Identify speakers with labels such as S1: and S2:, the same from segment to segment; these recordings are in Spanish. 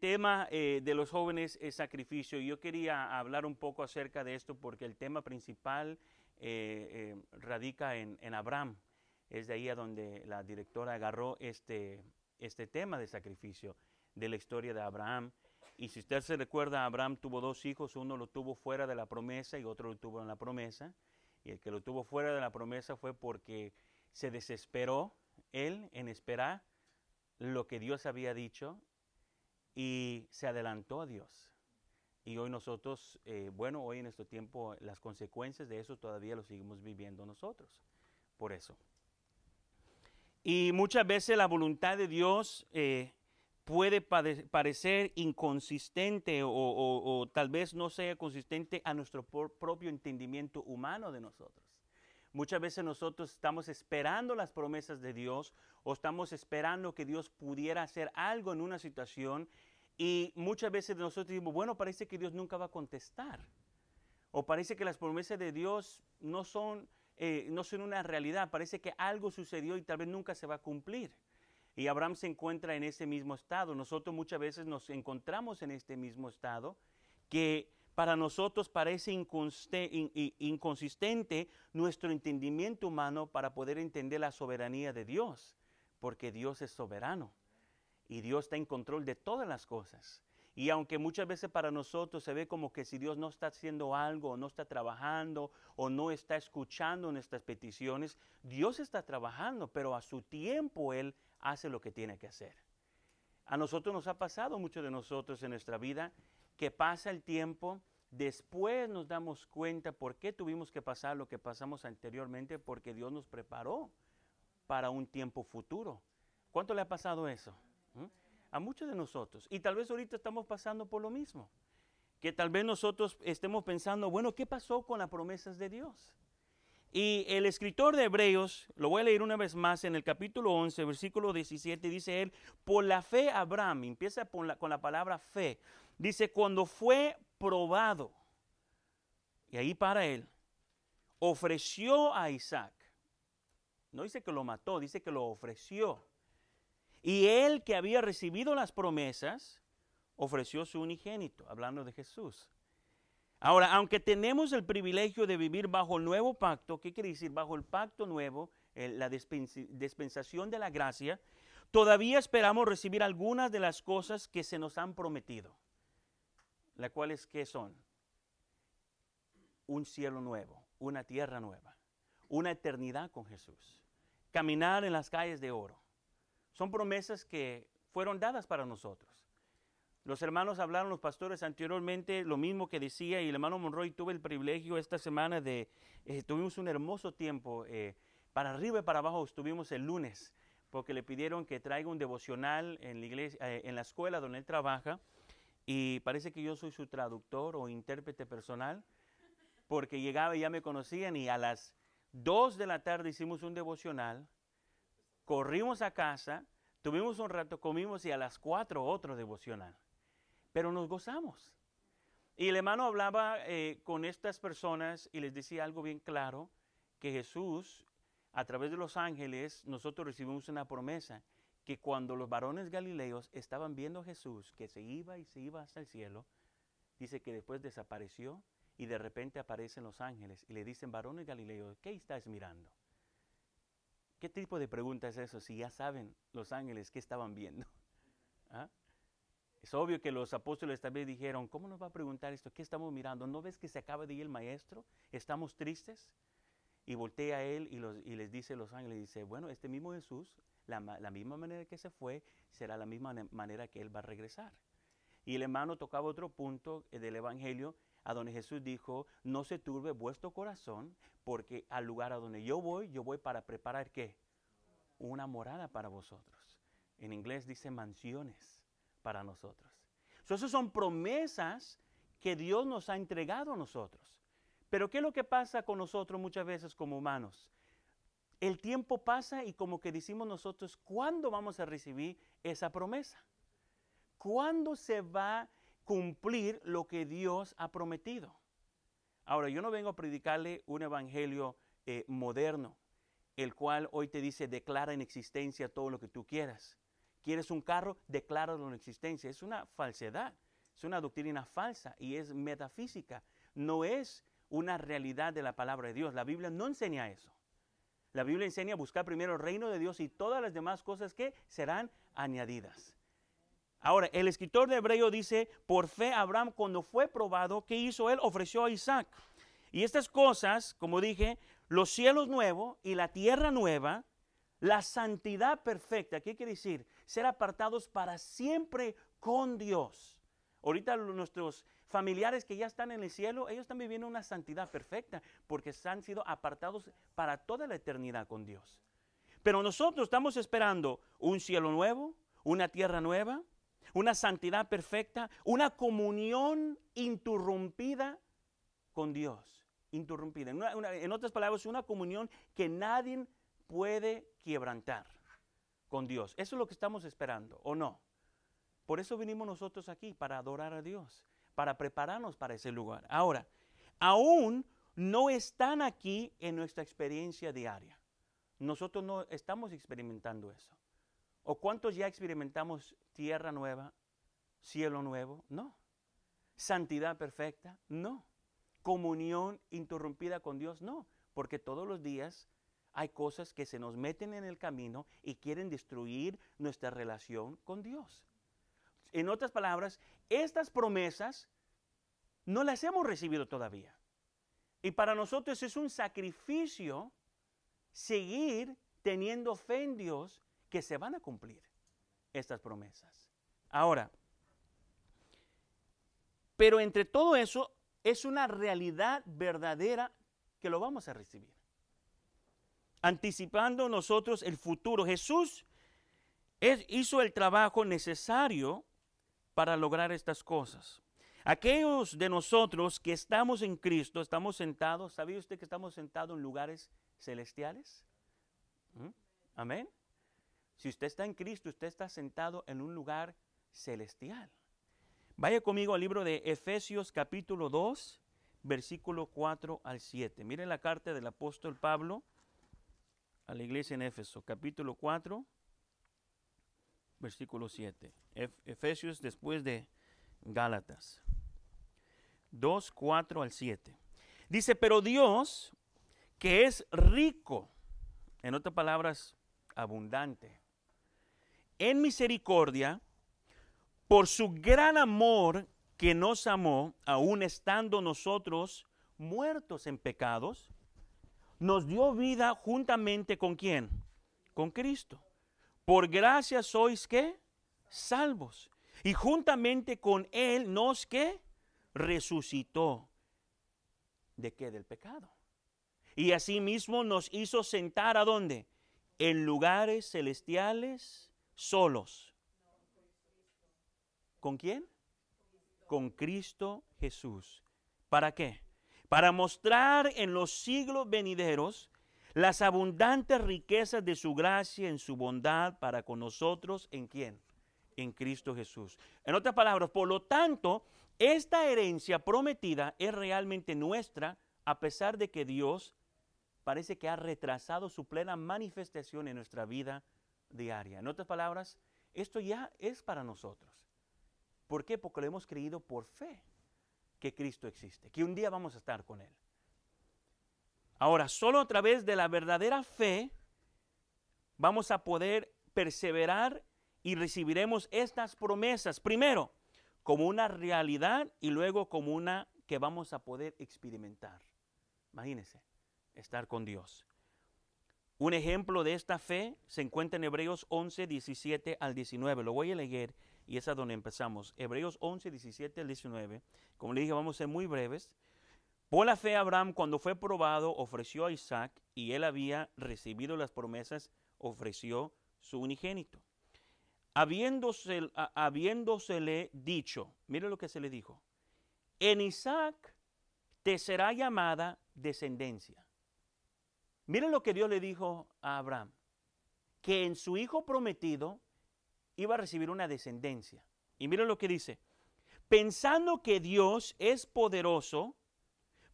S1: tema eh, de los jóvenes es sacrificio. Yo quería hablar un poco acerca de esto porque el tema principal eh, eh, radica en, en, Abraham. Es de ahí a donde la directora agarró este, este tema de sacrificio, de la historia de Abraham. Y si usted se recuerda, Abraham tuvo dos hijos, uno lo tuvo fuera de la promesa y otro lo tuvo en la promesa. Y el que lo tuvo fuera de la promesa fue porque se desesperó él en esperar lo que Dios había dicho y se adelantó a Dios. Y hoy nosotros, eh, bueno, hoy en este tiempo las consecuencias de eso todavía lo seguimos viviendo nosotros. Por eso. Y muchas veces la voluntad de Dios eh, puede parecer inconsistente o, o, tal vez no sea consistente a nuestro propio entendimiento humano de nosotros. Muchas veces nosotros estamos esperando las promesas de Dios o estamos esperando que Dios pudiera hacer algo en una situación y muchas veces nosotros decimos, bueno, parece que Dios nunca va a contestar. O parece que las promesas de Dios no son, eh, no son una realidad. Parece que algo sucedió y tal vez nunca se va a cumplir. Y Abraham se encuentra en ese mismo estado. Nosotros muchas veces nos encontramos en este mismo estado que para nosotros parece inconsistente nuestro entendimiento humano para poder entender la soberanía de Dios, porque Dios es soberano y Dios está en control de todas las cosas. Y aunque muchas veces para nosotros se ve como que si Dios no está haciendo algo, o no está trabajando, o no está escuchando nuestras peticiones, Dios está trabajando, pero a su tiempo Él hace lo que tiene que hacer. A nosotros nos ha pasado, muchos de nosotros en nuestra vida, que pasa el tiempo, después nos damos cuenta por qué tuvimos que pasar lo que pasamos anteriormente, porque Dios nos preparó para un tiempo futuro. ¿Cuánto le ha pasado eso? A muchos de nosotros. Y tal vez ahorita estamos pasando por lo mismo. Que tal vez nosotros estemos pensando, bueno, ¿qué pasó con las promesas de Dios? Y el escritor de Hebreos, lo voy a leer una vez más en el capítulo 11, versículo 17, dice él, por la fe Abraham, empieza con la, con la palabra fe, dice, cuando fue probado, y ahí para él, ofreció a Isaac. No dice que lo mató, dice que lo ofreció. Y él que había recibido las promesas, ofreció su unigénito, hablando de Jesús. Ahora, aunque tenemos el privilegio de vivir bajo el nuevo pacto, ¿qué quiere decir? Bajo el pacto nuevo, la dispensación de la gracia, todavía esperamos recibir algunas de las cosas que se nos han prometido. Las cuales, ¿qué son? Un cielo nuevo, una tierra nueva, una eternidad con Jesús, caminar en las calles de oro, son promesas que fueron dadas para nosotros. Los hermanos hablaron, los pastores anteriormente, lo mismo que decía, y el hermano Monroy tuve el privilegio esta semana de, eh, tuvimos un hermoso tiempo, eh, para arriba y para abajo estuvimos el lunes, porque le pidieron que traiga un devocional en la, iglesia, eh, en la escuela donde él trabaja, y parece que yo soy su traductor o intérprete personal, porque llegaba y ya me conocían, y a las 2 de la tarde hicimos un devocional, corrimos a casa, tuvimos un rato, comimos y a las cuatro otro devocional. Pero nos gozamos. Y el hermano hablaba eh, con estas personas y les decía algo bien claro, que Jesús, a través de los ángeles, nosotros recibimos una promesa, que cuando los varones galileos estaban viendo a Jesús, que se iba y se iba hasta el cielo, dice que después desapareció y de repente aparecen los ángeles y le dicen, varones galileos, ¿qué estás mirando? ¿Qué tipo de pregunta es eso si ya saben los ángeles qué estaban viendo? ¿Ah? Es obvio que los apóstoles también dijeron, ¿cómo nos va a preguntar esto? ¿Qué estamos mirando? ¿No ves que se acaba de ir el maestro? ¿Estamos tristes? Y voltea a él y, les dice los ángeles, dice, bueno, este mismo Jesús, la, la, misma manera que se fue, será la misma manera que él va a regresar. Y el hermano tocaba otro punto eh, del Evangelio a donde Jesús dijo, no se turbe vuestro corazón, porque al lugar a donde yo voy, yo voy para preparar qué? Una morada para vosotros. En inglés dice mansiones para nosotros. esas son promesas que Dios nos ha entregado a nosotros. Pero ¿qué es lo que pasa con nosotros muchas veces como humanos? El tiempo pasa y como que decimos nosotros, ¿cuándo vamos a recibir esa promesa? ¿Cuándo se va a cumplir lo que Dios ha prometido. Ahora, yo no vengo a predicarle un evangelio eh, moderno, el cual hoy te dice declara en existencia todo lo que tú quieras. ¿Quieres un carro? Decláralo en existencia. Es una falsedad, es una doctrina falsa y es metafísica. No es una realidad de la palabra de Dios. La Biblia no enseña eso. La Biblia enseña a buscar primero el reino de Dios y todas las demás cosas que serán añadidas. Ahora, el escritor de Hebreo dice, por fe Abraham cuando fue probado, ¿qué hizo él? Ofreció a Isaac. Y estas cosas, como dije, los cielos nuevos y la tierra nueva, la santidad perfecta, ¿qué quiere decir? Ser apartados para siempre con Dios. Ahorita nuestros familiares que ya están en el cielo, ellos están viviendo una santidad perfecta porque han sido apartados para toda la eternidad con Dios. Pero nosotros estamos esperando un cielo nuevo, una tierra nueva, una santidad perfecta, una comunión interrumpida con Dios. Interrumpida. En, otras palabras, una comunión que nadie puede quebrantar con Dios. Eso es lo que estamos esperando, ¿o no? Por eso vinimos nosotros aquí, para adorar a Dios, para prepararnos para ese lugar. Ahora, aún no están aquí en nuestra experiencia diaria. Nosotros no estamos experimentando eso. ¿O cuántos ya experimentamos tierra nueva, cielo nuevo? No. Santidad perfecta? No. Comunión interrumpida con Dios? No. Porque todos los días hay cosas que se nos meten en el camino y quieren destruir nuestra relación con Dios. En otras palabras, estas promesas no las hemos recibido todavía. Y para nosotros es un sacrificio seguir teniendo fe en Dios que se van a cumplir estas promesas. Ahora, pero entre todo eso es una realidad verdadera que lo vamos a recibir. Anticipando nosotros el futuro. Jesús hizo el trabajo necesario para lograr estas cosas. Aquellos de nosotros que estamos en Cristo, estamos sentados, ¿sabía usted que estamos sentados en lugares celestiales? ¿Mm? Amén. Si usted está en Cristo, usted está sentado en un lugar celestial. Vaya conmigo al libro de Efesios capítulo 2, versículo 4 al 7. Mire la carta del apóstol Pablo a la iglesia en Éfeso, capítulo 4, versículo 7. Efesios después de Gálatas. 2, 4 al 7. Dice, pero Dios, que es rico, en otras palabras, abundante, en misericordia, por su gran amor que nos amó, aun estando nosotros muertos en pecados, nos dio vida juntamente con quién? Con Cristo. Por gracia sois que salvos. Y juntamente con Él nos que resucitó. ¿De qué? Del pecado. Y asimismo nos hizo sentar a dónde? En lugares celestiales solos. ¿Con quién? Con Cristo Jesús. ¿Para qué? Para mostrar en los siglos venideros las abundantes riquezas de su gracia en su bondad para con nosotros. ¿En quién? En Cristo Jesús. En otras palabras, por lo tanto, esta herencia prometida es realmente nuestra a pesar de que Dios parece que ha retrasado su plena manifestación en nuestra vida diaria. En otras palabras, esto ya es para nosotros. ¿Por qué? Porque lo hemos creído por fe que Cristo existe, que un día vamos a estar con Él. Ahora, solo a través de la verdadera fe vamos a poder perseverar y recibiremos estas promesas, primero como una realidad y luego como una que vamos a poder experimentar. Imagínense, estar con Dios. Un ejemplo de esta fe se encuentra en Hebreos 11, 17 al 19. Lo voy a leer y es a donde empezamos. Hebreos 11, 17 al 19. Como le dije, vamos a ser muy breves. Por la fe Abraham, cuando fue probado, ofreció a Isaac y él había recibido las promesas, ofreció su unigénito. Habiéndose, habiéndosele dicho, mire lo que se le dijo, en Isaac te será llamada descendencia. Miren lo que Dios le dijo a Abraham, que en su hijo prometido iba a recibir una descendencia. Y miren lo que dice, pensando que Dios es poderoso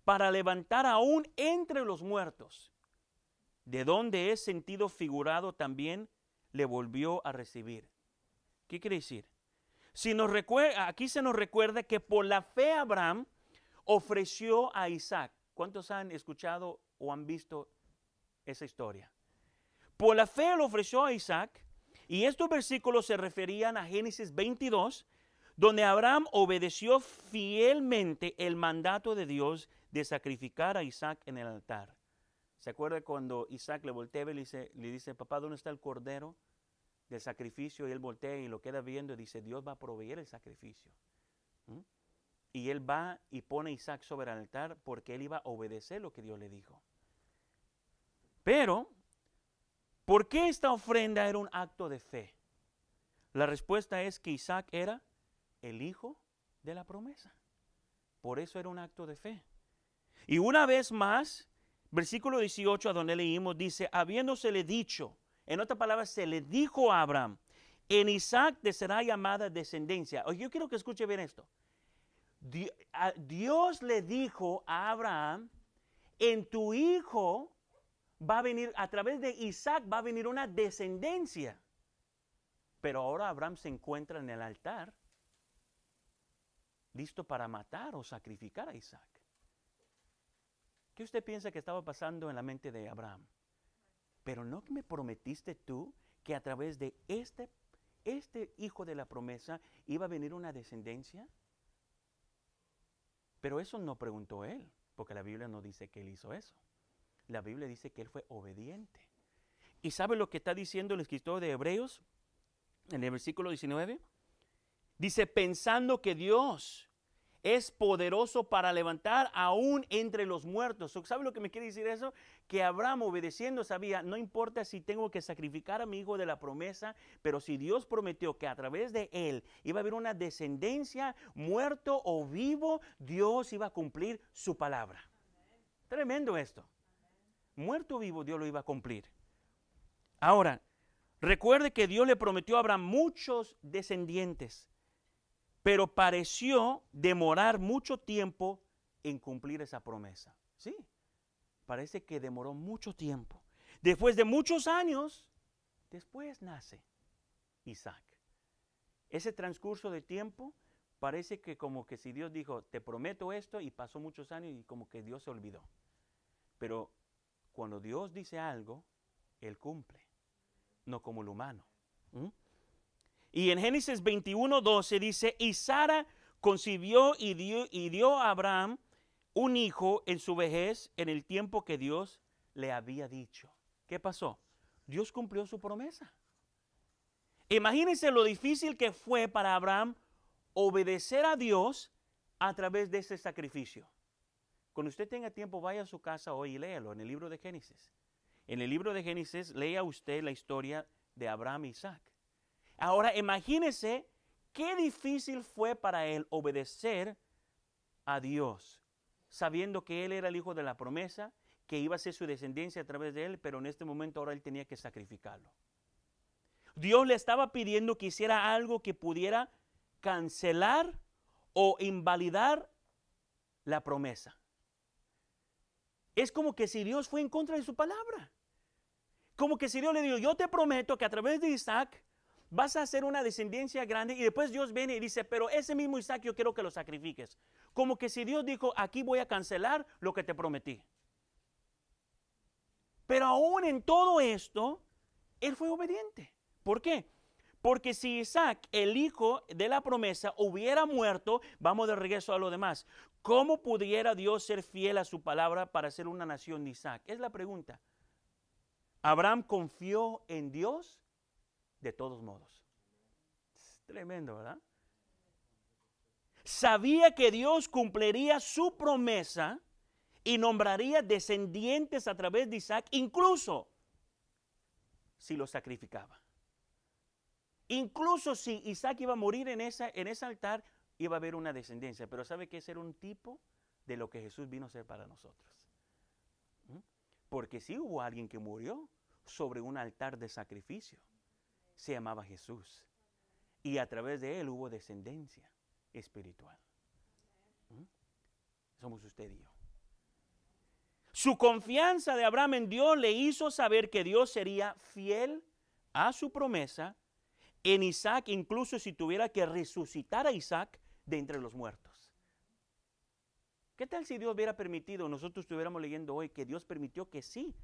S1: para levantar aún entre los muertos, de donde es sentido figurado también le volvió a recibir. ¿Qué quiere decir? Si nos recuerda, aquí se nos recuerda que por la fe Abraham ofreció a Isaac. ¿Cuántos han escuchado o han visto esa historia? Por la fe lo ofreció a Isaac y estos versículos se referían a Génesis 22, donde Abraham obedeció fielmente el mandato de Dios de sacrificar a Isaac en el altar. ¿Se acuerda cuando Isaac le voltea y le dice, le dice, papá, ¿dónde está el cordero del sacrificio? Y él voltea y lo queda viendo y dice, Dios va a proveer el sacrificio. ¿Mm? Y él va y pone a Isaac sobre el altar porque él iba a obedecer lo que Dios le dijo. Pero, ¿por qué esta ofrenda era un acto de fe? La respuesta es que Isaac era el hijo de la promesa. Por eso era un acto de fe. Y una vez más, versículo 18 a donde leímos dice, habiéndosele dicho, en otra palabra, se le dijo a Abraham, en Isaac te será llamada descendencia. Yo quiero que escuche bien esto. Dios le dijo a Abraham, en tu hijo va a venir, a través de Isaac va a venir una descendencia. Pero ahora Abraham se encuentra en el altar, listo para matar o sacrificar a Isaac. ¿Qué usted piensa que estaba pasando en la mente de Abraham? Pero no me prometiste tú que a través de este, este hijo de la promesa iba a venir una descendencia. Pero eso no preguntó él, porque la Biblia no dice que él hizo eso. La Biblia dice que él fue obediente. ¿Y sabe lo que está diciendo el escritor de Hebreos en el versículo 19? Dice, pensando que Dios es poderoso para levantar aún entre los muertos. ¿Sabe lo que me quiere decir eso? Que Abraham obedeciendo sabía, no importa si tengo que sacrificar a mi hijo de la promesa, pero si Dios prometió que a través de él iba a haber una descendencia, muerto o vivo, Dios iba a cumplir su palabra. Tremendo esto. Muerto o vivo, Dios lo iba a cumplir. Ahora, recuerde que Dios le prometió a Abraham muchos descendientes pero pareció demorar mucho tiempo en cumplir esa promesa. Sí, parece que demoró mucho tiempo. Después de muchos años, después nace Isaac. Ese transcurso de tiempo parece que como que si Dios dijo, te prometo esto, y pasó muchos años y como que Dios se olvidó. Pero cuando Dios dice algo, Él cumple, no como el humano. Y en Génesis 21, 12 dice, y Sara concibió y dio, y dio a Abraham un hijo en su vejez en el tiempo que Dios le había dicho. ¿Qué pasó? Dios cumplió su promesa. Imagínense lo difícil que fue para Abraham obedecer a Dios a través de ese sacrificio. Cuando usted tenga tiempo, vaya a su casa hoy y léalo en el libro de Génesis. En el libro de Génesis, lea usted la historia de Abraham y Isaac. Ahora imagínese qué difícil fue para él obedecer a Dios, sabiendo que él era el hijo de la promesa, que iba a ser su descendencia a través de él, pero en este momento ahora él tenía que sacrificarlo. Dios le estaba pidiendo que hiciera algo que pudiera cancelar o invalidar la promesa. Es como que si Dios fue en contra de su palabra. Como que si Dios le dijo, yo te prometo que a través de Isaac vas a hacer una descendencia grande y después Dios viene y dice, pero ese mismo Isaac yo quiero que lo sacrifiques. Como que si Dios dijo, aquí voy a cancelar lo que te prometí. Pero aún en todo esto, él fue obediente. ¿Por qué? Porque si Isaac, el hijo de la promesa, hubiera muerto, vamos de regreso a lo demás. ¿Cómo pudiera Dios ser fiel a su palabra para ser una nación de Isaac? Es la pregunta. Abraham confió en Dios de todos modos. tremendo, ¿verdad? Sabía que Dios cumpliría su promesa y nombraría descendientes a través de Isaac, incluso si lo sacrificaba. Incluso si Isaac iba a morir en, en ese altar, iba a haber una descendencia. Pero sabe que ese era un tipo de lo que Jesús vino a ser para nosotros. ¿Mm? Porque si hubo alguien que murió sobre un altar de sacrificio se llamaba Jesús. Y a través de él hubo descendencia espiritual. ¿Mm? Somos usted y yo. Su confianza de Abraham en Dios le hizo saber que Dios sería fiel a su promesa en Isaac incluso si tuviera que resucitar a Isaac de entre los muertos. ¿Qué tal si Dios hubiera permitido, nosotros estuviéramos leyendo hoy, que Dios permitió que sí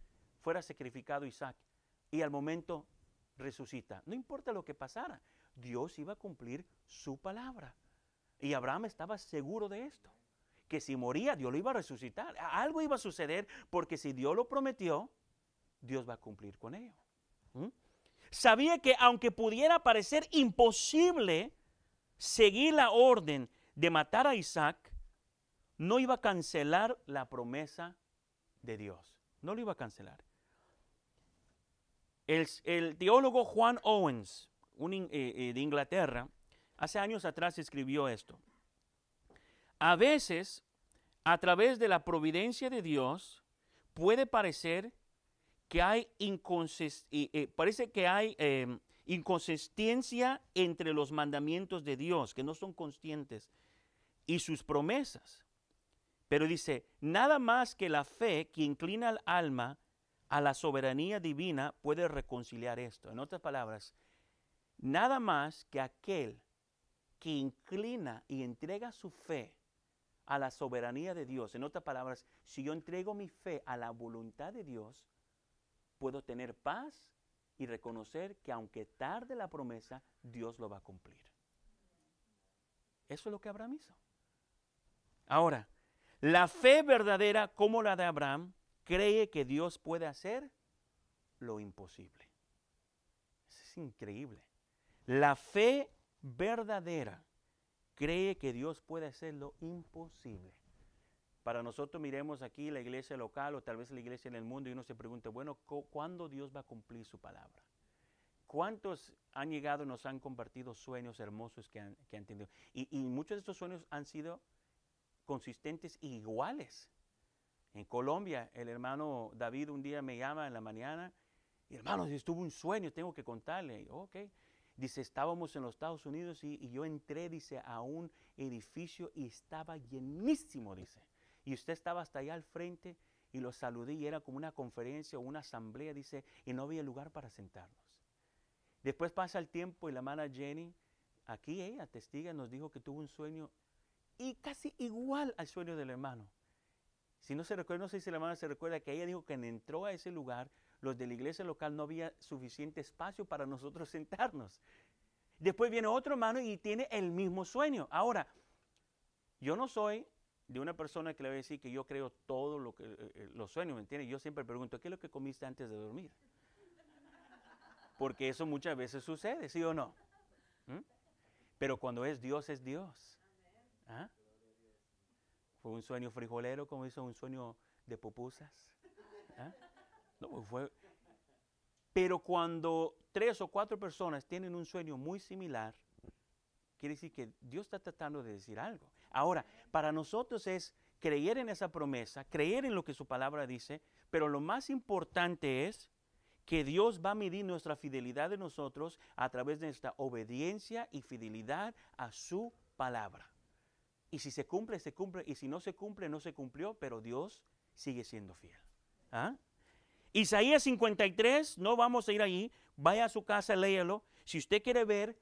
S1: fuera sacrificado Isaac y al momento resucita? No importa lo que pasara, Dios iba a cumplir su palabra. Y Abraham estaba seguro de esto, que si moría Dios lo iba a resucitar. Algo iba a suceder porque si Dios lo prometió, Dios va a cumplir con ello. ¿Mm? Sabía que aunque pudiera parecer imposible seguir la orden de matar a Isaac, no iba a cancelar la promesa de Dios. No lo iba a cancelar. El, teólogo Juan Owens, un, eh, eh, de Inglaterra, hace años atrás escribió esto. A veces, a través de la providencia de Dios, puede parecer que hay, eh, parece que hay em, inconsistencia entre los mandamientos de Dios, que no son conscientes, y sus promesas. Pero dice, nada más que la fe que inclina al alma a la soberanía divina puede reconciliar esto. En otras palabras, nada más que aquel que inclina y entrega su fe a la soberanía de Dios. En otras palabras, si yo entrego mi fe a la voluntad de Dios, puedo tener paz y reconocer que aunque tarde la promesa, Dios lo va a cumplir. Eso es lo que Abraham hizo. Ahora, la fe verdadera como la de Abraham cree que Dios puede hacer lo imposible. es increíble. La fe verdadera cree que Dios puede hacer lo imposible. Para nosotros miremos aquí la iglesia local o tal vez la iglesia en el mundo y uno se pregunta, bueno, ¿cuándo Dios va a cumplir su palabra? ¿Cuántos han llegado y nos han compartido sueños hermosos que han, que tenido? Y, muchos de estos sueños han sido consistentes e iguales. En Colombia, el hermano David un día me llama en la mañana, y hermano, estuvo un sueño, tengo que contarle. ok. Dice, estábamos en los Estados Unidos y, yo entré, dice, a un edificio y estaba llenísimo, dice. Y usted estaba hasta allá al frente y lo saludé y era como una conferencia o una asamblea, dice, y no había lugar para sentarnos. Después pasa el tiempo y la hermana Jenny, aquí ella, testiga, nos dijo que tuvo un sueño y casi igual al sueño del hermano. Si no se recuerda, no sé si la hermana se recuerda que ella dijo que entró a ese lugar, los de la iglesia local no había suficiente espacio para nosotros sentarnos. Después viene otro hermano y tiene el mismo sueño. Ahora, yo no soy de una persona que le va a decir que yo creo todo lo que eh, eh, los sueños, ¿me entiendes? Yo siempre pregunto, ¿qué es lo que comiste antes de dormir? Porque eso muchas veces sucede, ¿sí o no? ¿Mm? Pero cuando es Dios, es Dios. ¿Ah? ¿Fue un sueño frijolero como hizo un sueño de pupusas? ¿Ah? No, fue... Pero cuando tres o cuatro personas tienen un sueño muy similar, quiere decir que Dios está tratando de decir algo. Ahora, para nosotros es creer en esa promesa, creer en lo que su palabra dice, pero lo más importante es que Dios va a medir nuestra fidelidad de nosotros a través de nuestra obediencia y fidelidad a su palabra. Y si se cumple, se cumple. Y si no se cumple, no se cumplió, pero Dios sigue siendo fiel. ¿Ah? Isaías 53, no vamos a ir allí, vaya a su casa, léalo. Si usted quiere ver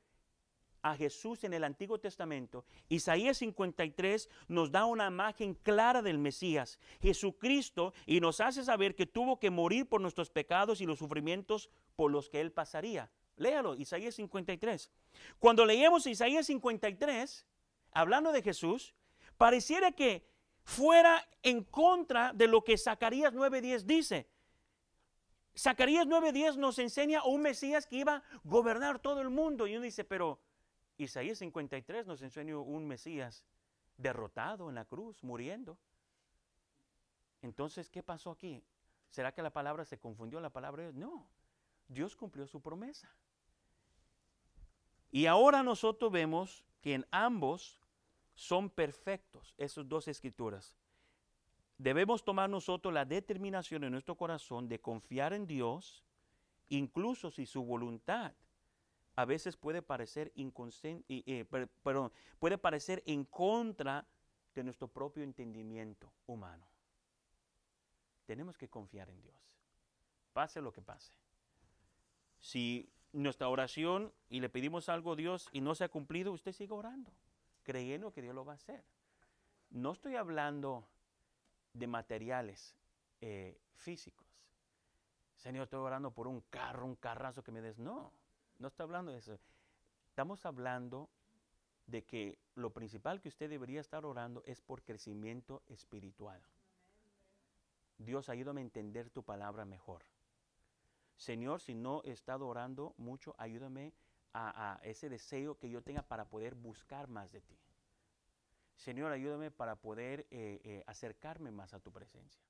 S1: a Jesús en el Antiguo Testamento, Isaías 53 nos da una imagen clara del Mesías, Jesucristo, y nos hace saber que tuvo que morir por nuestros pecados y los sufrimientos por los que Él pasaría. Léalo, Isaías 53. Cuando leemos Isaías 53, hablando de Jesús, pareciera que fuera en contra de lo que Zacarías 9:10 dice. Zacarías 9:10 nos enseña a un Mesías que iba a gobernar todo el mundo. Y uno dice, pero Isaías 53 nos enseña un Mesías derrotado en la cruz, muriendo. Entonces, ¿qué pasó aquí? ¿Será que la palabra se confundió? La palabra no. Dios cumplió su promesa. Y ahora nosotros vemos que en ambos son perfectos, esas dos escrituras. Debemos tomar nosotros la determinación en nuestro corazón de confiar en Dios, incluso si su voluntad a veces puede parecer, eh, puede parecer en contra de nuestro propio entendimiento humano. Tenemos que confiar en Dios, pase lo que pase. Si nuestra oración y le pedimos algo a Dios y no se ha cumplido, usted sigue orando, creyendo que Dios lo va a hacer. No estoy hablando de materiales eh, físicos. Señor, estoy orando por un carro, un carrazo que me des. No, no estoy hablando de eso. Estamos hablando de que lo principal que usted debería estar orando es por crecimiento espiritual. Dios, ayúdame a entender tu palabra mejor. Señor, si no he estado orando mucho, ayúdame a, ese deseo que yo tenga para poder buscar más de ti. Señor, ayúdame para poder eh, eh, acercarme más a tu presencia.